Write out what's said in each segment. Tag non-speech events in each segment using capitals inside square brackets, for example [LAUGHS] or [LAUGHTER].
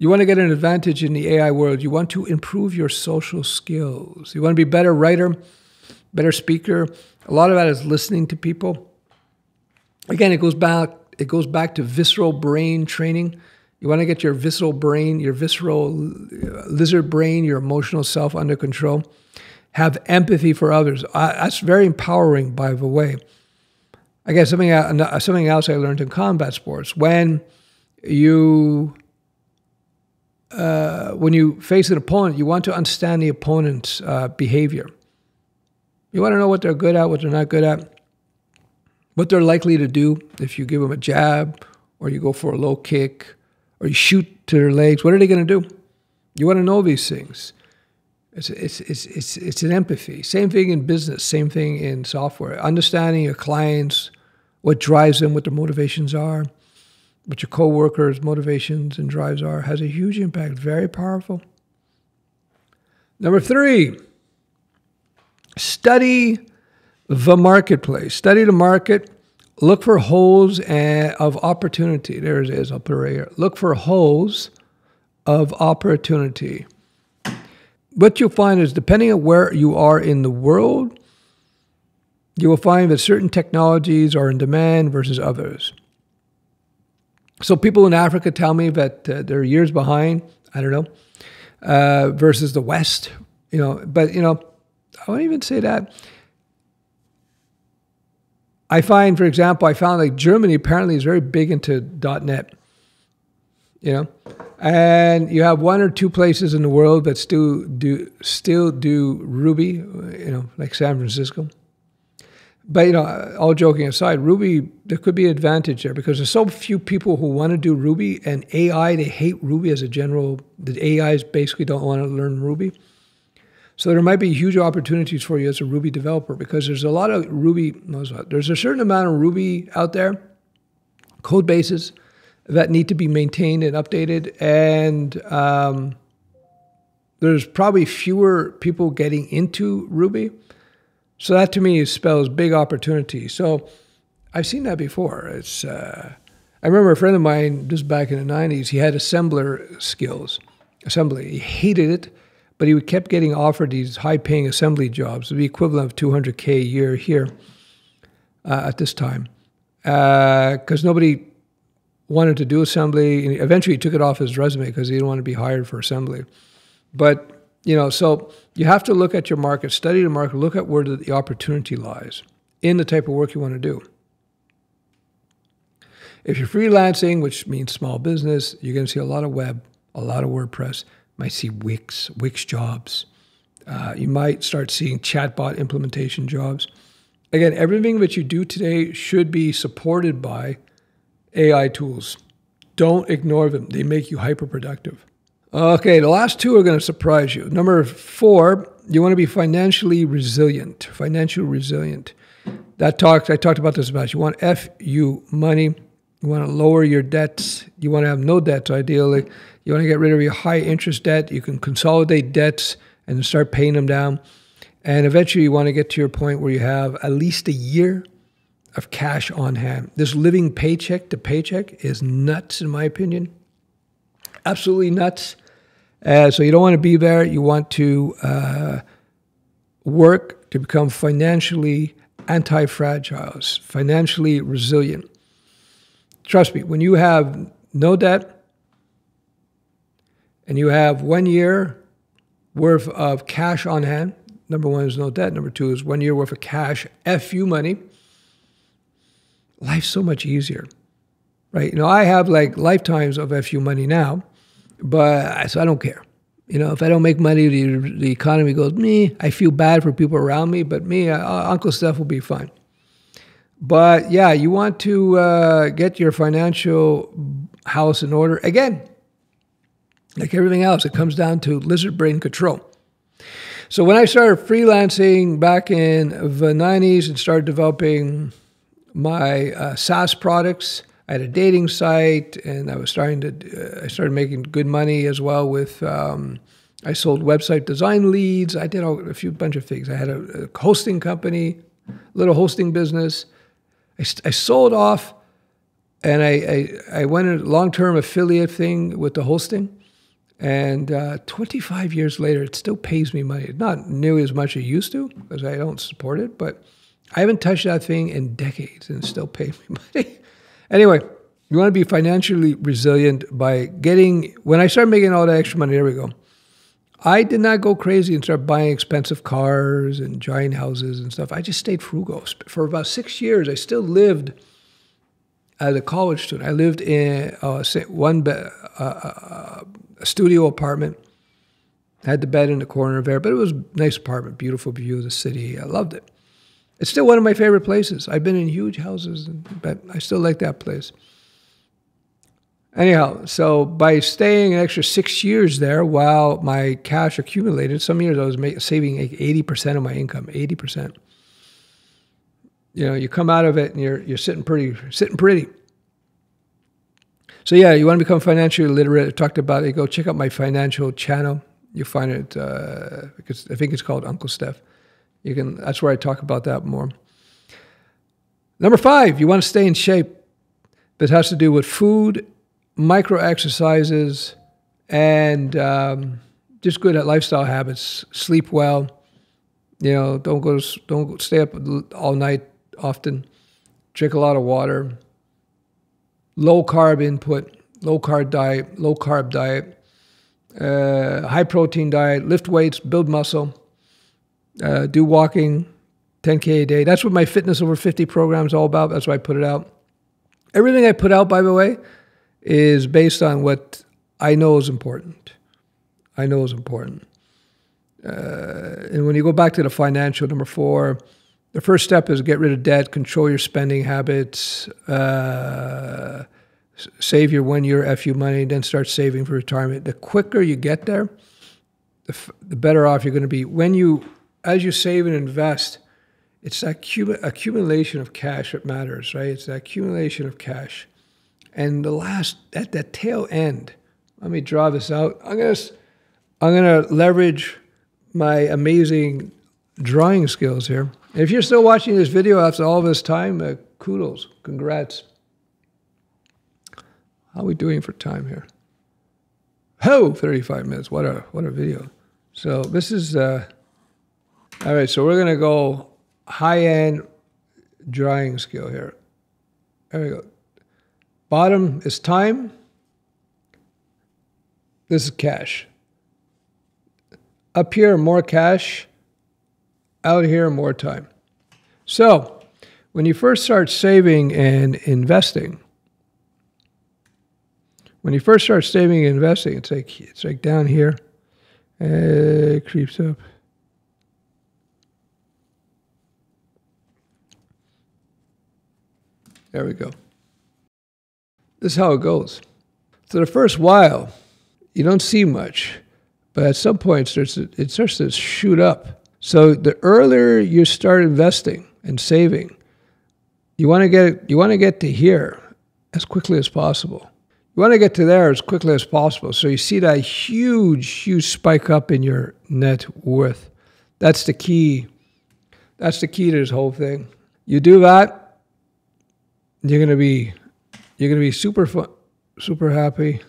You want to get an advantage in the AI world. You want to improve your social skills. You want to be a better writer, better speaker. A lot of that is listening to people. Again, it goes back it goes back to visceral brain training. You want to get your visceral brain, your visceral uh, lizard brain, your emotional self under control. Have empathy for others. that's very empowering, by the way. I guess something uh, something else I learned in combat sports when you uh, when you face an opponent, you want to understand the opponent's uh, behavior. You want to know what they're good at, what they're not good at, what they're likely to do if you give them a jab or you go for a low kick or you shoot to their legs. What are they going to do? You want to know these things. It's, it's, it's, it's, it's an empathy. Same thing in business, same thing in software. Understanding your clients, what drives them, what their motivations are what your coworkers' motivations and drives are has a huge impact. Very powerful. Number three, study the marketplace. Study the market. Look for holes of opportunity. There it is. I'll put it right here. Look for holes of opportunity. What you'll find is, depending on where you are in the world, you will find that certain technologies are in demand versus others. So people in Africa tell me that uh, they're years behind. I don't know uh, versus the West. You know, but you know, I won't even say that. I find, for example, I found like Germany apparently is very big into .NET. You know, and you have one or two places in the world that still do still do Ruby. You know, like San Francisco but you know, all joking aside, Ruby there could be an advantage there because there's so few people who want to do Ruby and AI. They hate Ruby as a general. The AIs basically don't want to learn Ruby. So there might be huge opportunities for you as a Ruby developer because there's a lot of Ruby. There's a certain amount of Ruby out there, code bases that need to be maintained and updated, and um, there's probably fewer people getting into Ruby. So that to me spells big opportunity. So I've seen that before. It's uh, I remember a friend of mine just back in the '90s. He had assembler skills, assembly. He hated it, but he kept getting offered these high-paying assembly jobs, the equivalent of 200k a year here uh, at this time, because uh, nobody wanted to do assembly. And eventually, he took it off his resume because he didn't want to be hired for assembly. But you know, so you have to look at your market, study the market, look at where the opportunity lies in the type of work you want to do. If you're freelancing, which means small business, you're going to see a lot of web, a lot of WordPress. You might see Wix, Wix jobs. Uh, you might start seeing chatbot implementation jobs. Again, everything that you do today should be supported by AI tools. Don't ignore them. They make you hyper productive. Okay, the last two are going to surprise you. Number four, you want to be financially resilient. Financial resilient. That talks. I talked about this about. You want FU money. You want to lower your debts. You want to have no debts, ideally. You want to get rid of your high interest debt. You can consolidate debts and start paying them down. And eventually, you want to get to your point where you have at least a year of cash on hand. This living paycheck to paycheck is nuts, in my opinion. Absolutely nuts. Uh, so you don't want to be there. You want to uh, work to become financially anti-fragile, financially resilient. Trust me, when you have no debt and you have one year worth of cash on hand, number one is no debt, number two is one year worth of cash, FU money, life's so much easier, right? You know, I have like lifetimes of FU money now but so I don't care. You know, if I don't make money, the, the economy goes, me, I feel bad for people around me, but me, uh, Uncle Stef will be fine. But yeah, you want to uh, get your financial house in order. Again, like everything else, it comes down to lizard brain control. So when I started freelancing back in the 90s and started developing my uh, SaaS products, I had a dating site, and I was starting to. Uh, I started making good money as well with. Um, I sold website design leads. I did a, few bunch of things. I had a, a hosting company, little hosting business. I, I sold off, and I I, I went a long term affiliate thing with the hosting, And uh, 25 years later, it still pays me money. Not nearly as much as it used to because I don't support it, but I haven't touched that thing in decades and it still pays me [LAUGHS] money. Anyway, you want to be financially resilient by getting, when I started making all that extra money, there we go. I did not go crazy and start buying expensive cars and giant houses and stuff. I just stayed frugal. For about six years, I still lived as a college student. I lived in uh, one uh, uh, a studio apartment. Had the bed in the corner there, but it was a nice apartment, beautiful view of the city. I loved it. It's still one of my favorite places. I've been in huge houses, but I still like that place. Anyhow, so by staying an extra six years there while my cash accumulated, some years I was saving like 80% of my income, 80%. You know, you come out of it and you're, you're sitting pretty, sitting pretty. So yeah, you want to become financially literate. I talked about it. Go check out my financial channel. You'll find it uh, because I think it's called Uncle Stef. You can. That's where I talk about that more. Number five, you want to stay in shape. That has to do with food, micro exercises, and um, just good at lifestyle habits. Sleep well. You know, don't go. To, don't stay up all night often. Drink a lot of water low carb input, low carb diet, low carb diet, uh, high protein diet, lift weights, build muscle, uh, do walking, 10K a day. That's what my Fitness Over 50 program is all about. That's why I put it out. Everything I put out, by the way, is based on what I know is important. I know is important. Uh, and when you go back to the financial, number four, the first step is get rid of debt, control your spending habits, uh, save your one year FU money, then start saving for retirement. The quicker you get there, the, the better off you're going to be. When you, as you save and invest, it's that accumulation of cash that matters, right? It's that accumulation of cash. And the last, at that tail end, let me draw this out. I'm going to, I'm to leverage my amazing drawing skills here. If you're still watching this video after all this time, uh, kudos, congrats. How are we doing for time here? Oh, 35 minutes. What a what a video. So this is uh, all right. So we're gonna go high end drawing skill here. There we go. Bottom is time. This is cash. Up here, more cash out here more time. So, when you first start saving and investing, when you first start saving and investing, it's like it's like down here, it creeps up. There we go. This is how it goes. So the first while, you don't see much, but at some point it starts to, it starts to shoot up so the earlier you start investing and saving, you want to get you want to get to here as quickly as possible. You want to get to there as quickly as possible. So you see that huge, huge spike up in your net worth. That's the key. That's the key to this whole thing. You do that, you're gonna be you're gonna be super fun, super happy.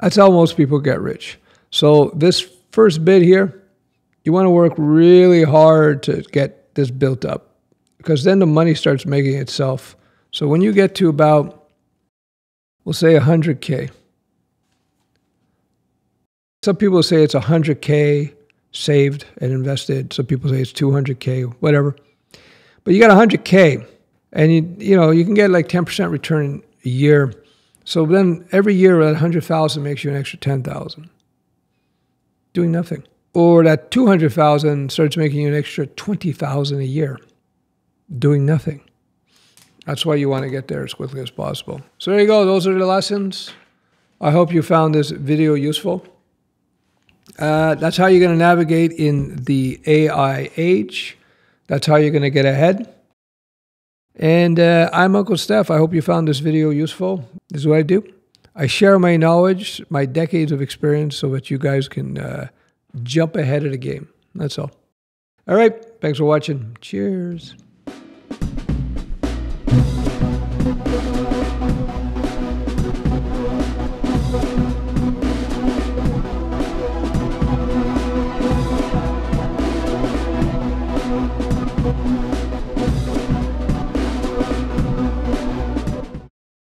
That's how most people get rich. So this first bit here, you want to work really hard to get this built up because then the money starts making itself. So when you get to about, we'll say 100K, some people say it's 100K saved and invested. Some people say it's 200K, whatever. But you got 100K and you, you know, you can get like 10% return a year. So then every year that 100,000 makes you an extra 10,000 doing nothing or that 200,000 starts making you an extra 20,000 a year doing nothing. That's why you want to get there as quickly as possible. So there you go. Those are the lessons. I hope you found this video useful. Uh, that's how you're going to navigate in the AI age. That's how you're going to get ahead. And uh, I'm Uncle Stef. I hope you found this video useful. This is what I do. I share my knowledge, my decades of experience, so that you guys can uh, jump ahead of the game. That's all. All right. Thanks for watching. Cheers.